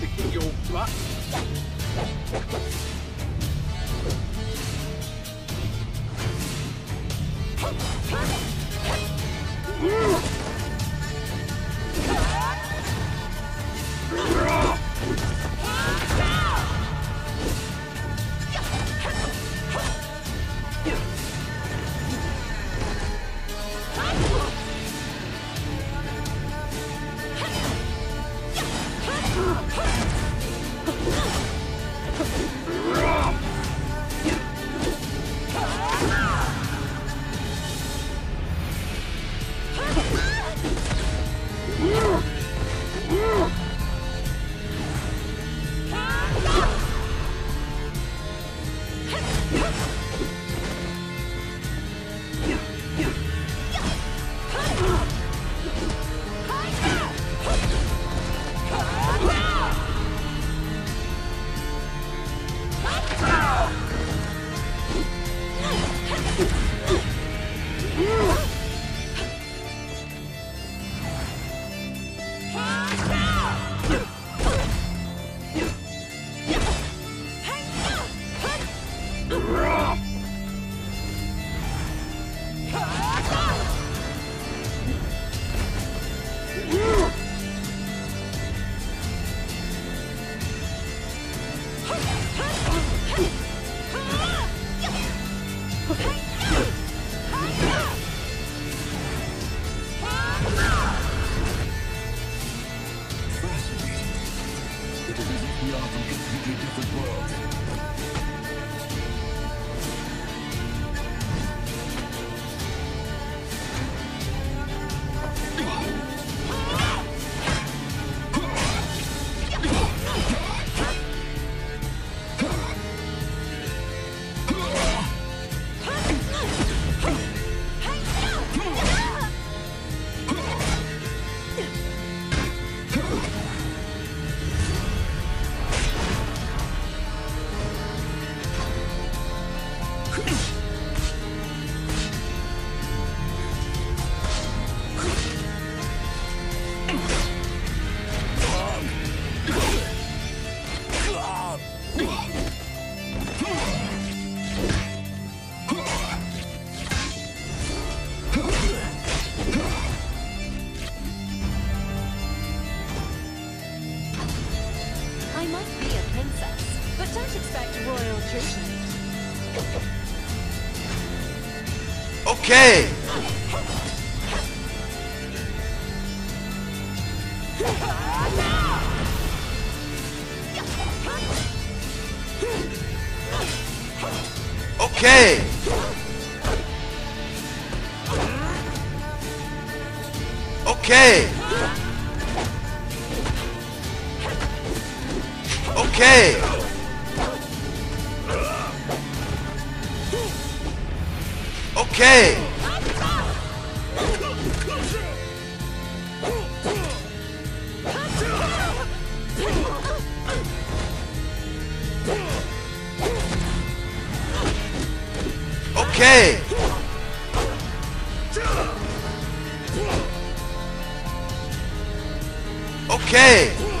to get your butt. Okay. Okay. Okay. Okay. Okay. Okay. Okay.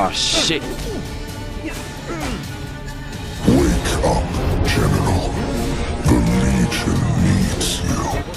Oh shit. Wake up, General. The Legion needs you.